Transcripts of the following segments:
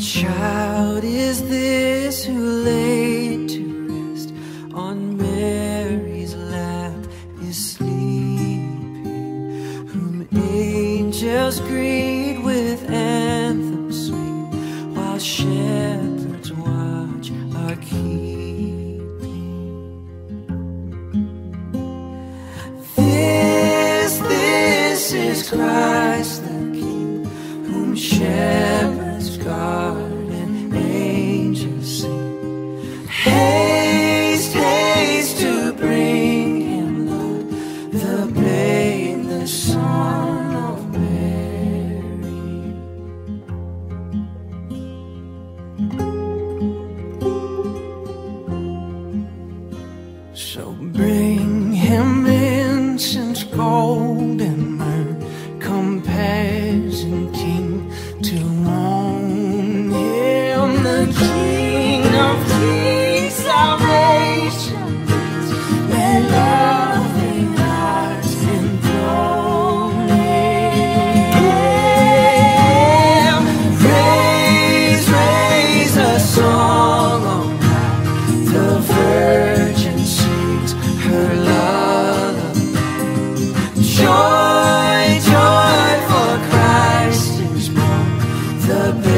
child is this who laid to rest on Mary's lap is sleeping, whom angels greet with anthems sweet, while shepherds watch are keeping. This, this is Christ bring him incense, gold and myrrh, compassion, King, to Joy, joy, for Christ is born, the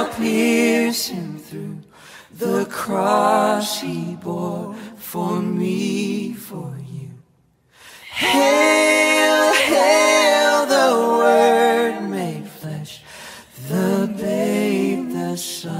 shall pierce him through. The cross he bore for me, for you. Hail, hail the word made flesh, the babe, the son.